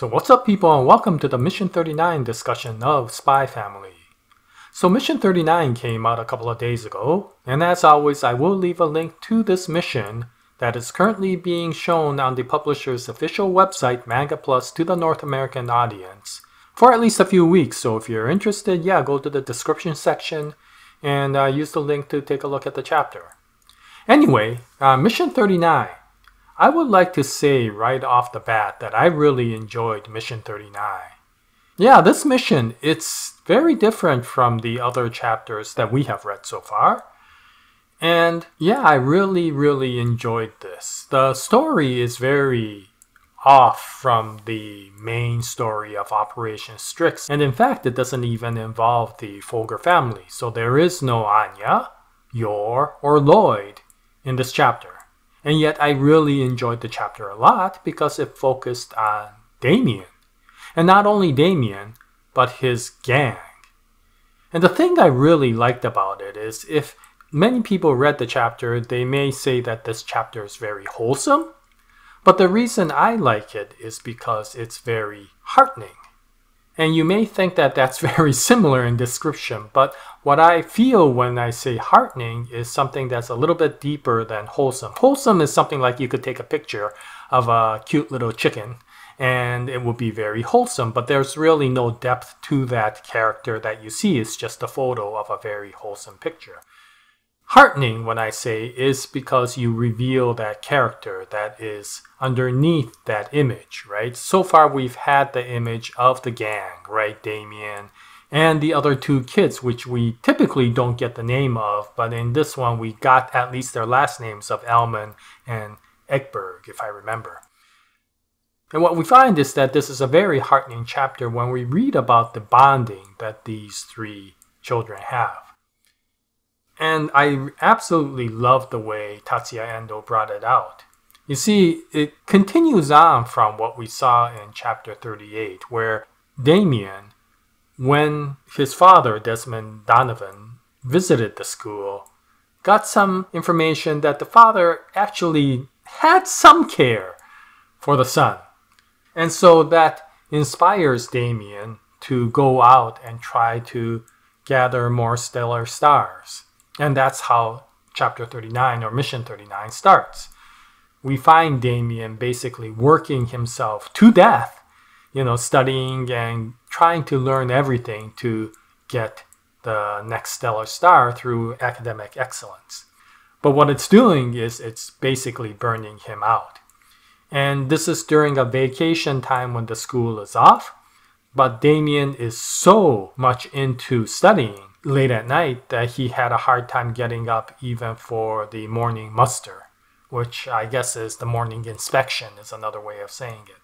So what's up people and welcome to the Mission 39 discussion of Spy Family. So Mission 39 came out a couple of days ago, and as always I will leave a link to this mission that is currently being shown on the publisher's official website Manga Plus to the North American audience for at least a few weeks. So if you're interested, yeah, go to the description section and uh, use the link to take a look at the chapter. Anyway, uh, Mission 39 I would like to say right off the bat that I really enjoyed Mission 39. Yeah, this mission, it's very different from the other chapters that we have read so far. And yeah, I really, really enjoyed this. The story is very off from the main story of Operation Strix. And in fact, it doesn't even involve the Forger family. So there is no Anya, Yor, or Loid in this chapter. And yet I really enjoyed the chapter a lot because it focused on Damien. And not only Damien, but his gang. And the thing I really liked about it is if many people read the chapter, they may say that this chapter is very wholesome. But the reason I like it is because it's very heartening. And you may think that that's very similar in description, but what I feel when I say heartening is something that's a little bit deeper than wholesome. Wholesome is something like you could take a picture of a cute little chicken and it would be very wholesome, but there's really no depth to that character that you see. It's just a photo of a very wholesome picture heartening when I say is because you reveal that character that is underneath that image, right? So far we've had the image of the gang, right? Damien and the other two kids, which we typically don't get the name of, but in this one we got at least their last names of Elman and Egeburg, if I remember. And what we find is that this is a very heartening chapter when we read about the bonding that these three children have. And I absolutely love the way Tatsuya Endo brought it out. You see, it continues on from what we saw in chapter 38, where Damien, when his father, Desmond Donovan, visited the school, got some information that the father actually had some care for the son. And so that inspires Damien to go out and try to gather more Stella stars. And that's how chapter 39 or mission 39 starts. We find Damien basically working himself to death, you know, studying and trying to learn everything to get the next Stella star through academic excellence. But what it's doing is it's basically burning him out. And this is during a vacation time when the school is off. But Damien is so much into studying late at night that he had a hard time getting up even for the morning muster, which I guess is the morning inspection, is another way of saying it.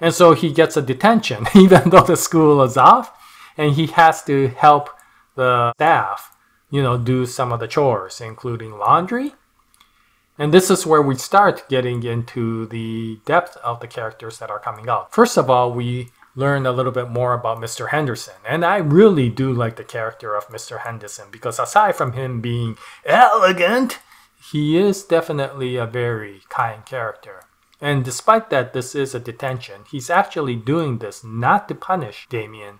And so he gets a detention, even though the school is off, and he has to help the staff, you know, do some of the chores, including laundry. And this is where we start getting into the depth of the characters that are coming out. First of all, we learn a little bit more about Mr. Henderson. And I really do like the character of Mr. Henderson because aside from him being elegant, he is definitely a very kind character. And despite that this is a detention, he's actually doing this not to punish Damien,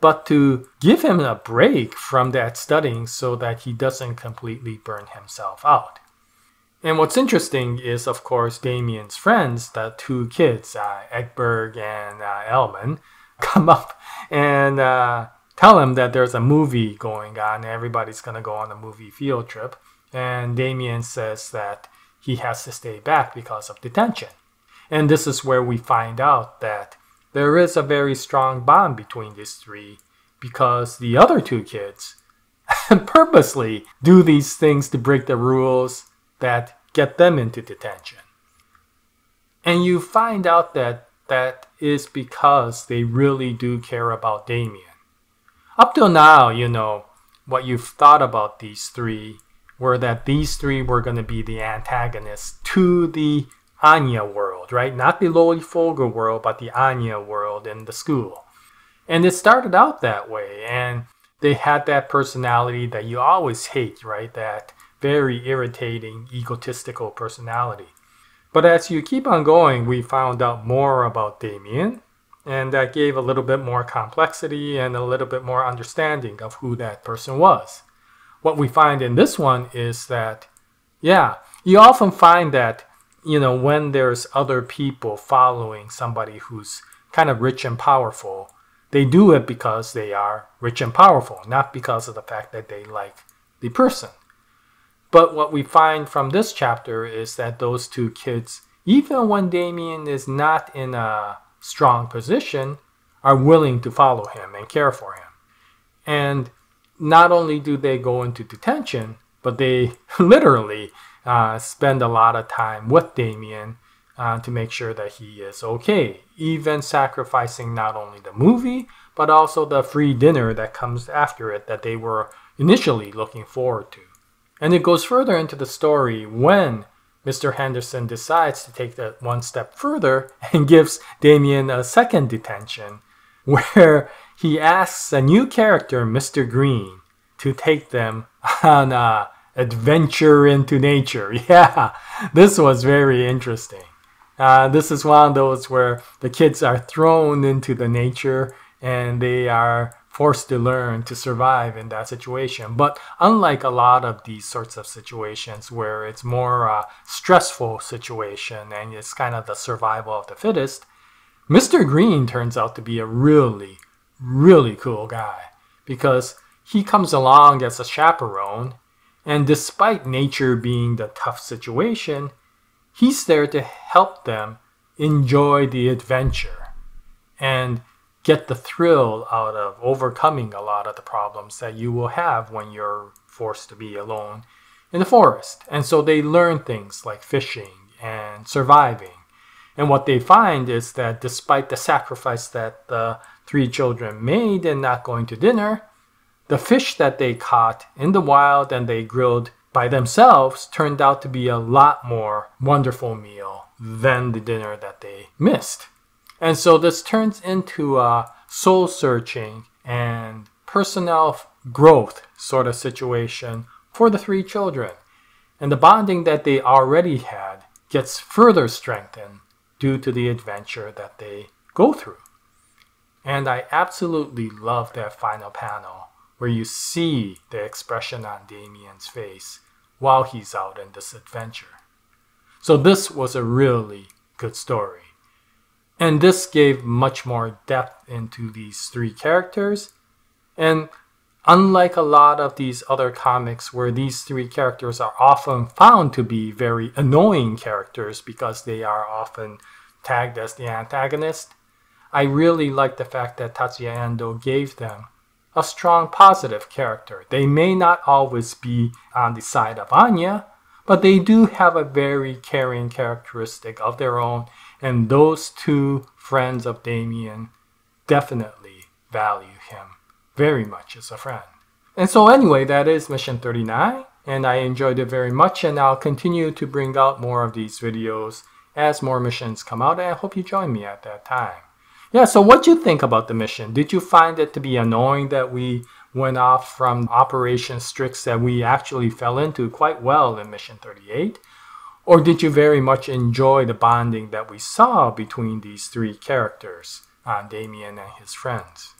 but to give him a break from that studying so that he doesn't completely burn himself out. And what's interesting is, of course, Damien's friends, the two kids, uh, and uh, Elman, come up and uh, tell him that there's a movie going on. Everybody's going to go on a movie field trip. And Damien says that he has to stay back because of detention. And this is where we find out that there is a very strong bond between these three because the other two kids purposely do these things to break the rules that get them into detention. And you find out that that is because they really do care about Damien. Up till now, you know, what you've thought about these three were that these three were going to be the antagonists to the Anya world, right? Not the Loid Forger world, but the Anya world in the school. And it started out that way, and they had that personality that you always hate, right? That very irritating, egotistical personality. But as you keep on going, we found out more about Damien, And that gave a little bit more complexity and a little bit more understanding of who that person was. What we find in this one is that, yeah, you often find that, you know, when there's other people following somebody who's kind of rich and powerful, they do it because they are rich and powerful, not because of the fact that they like the person. But what we find from this chapter is that those two kids, even when Damien is not in a strong position, are willing to follow him and care for him. And not only do they go into detention, but they literally uh, spend a lot of time with Damien uh, to make sure that he is okay, even sacrificing not only the movie, but also the free dinner that comes after it that they were initially looking forward to. And it goes further into the story when Mr. Henderson decides to take that one step further and gives Damien a second detention where he asks a new character, Mr. Green, to take them on a adventure into nature. Yeah, this was very interesting. Uh, this is one of those where the kids are thrown into the nature and they are forced to learn to survive in that situation. But unlike a lot of these sorts of situations where it's more a stressful situation and it's kind of the survival of the fittest, Mr. Green turns out to be a really, really cool guy because he comes along as a chaperone and despite nature being the tough situation, He's there to help them enjoy the adventure and get the thrill out of overcoming a lot of the problems that you will have when you're forced to be alone in the forest. And so they learn things like fishing and surviving. And what they find is that despite the sacrifice that the three children made in not going to dinner, the fish that they caught in the wild and they grilled by themselves turned out to be a lot more wonderful meal than the dinner that they missed. And so this turns into a soul searching and personnel growth sort of situation for the three children. And the bonding that they already had gets further strengthened due to the adventure that they go through. And I absolutely love that final panel where you see the expression on Damien's face while he's out in this adventure. So this was a really good story. And this gave much more depth into these three characters. And unlike a lot of these other comics where these three characters are often found to be very annoying characters because they are often tagged as the antagonist, I really like the fact that Tatsuya Endo gave them a strong positive character. They may not always be on the side of Anya, but they do have a very caring characteristic of their own, and those two friends of Damien definitely value him very much as a friend. And so anyway, that is Mission 39, and I enjoyed it very much, and I'll continue to bring out more of these videos as more missions come out, and I hope you join me at that time. Yeah, so what do you think about the mission? Did you find it to be annoying that we went off from Operation Strix that we actually fell into quite well in Mission 38? Or did you very much enjoy the bonding that we saw between these three characters, uh, Damien and his friends?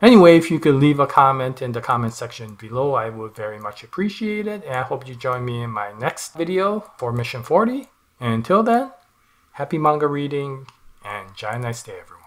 Anyway, if you could leave a comment in the comment section below, I would very much appreciate it. And I hope you join me in my next video for Mission 40. And until then, happy manga reading and Jaya nice day, everyone.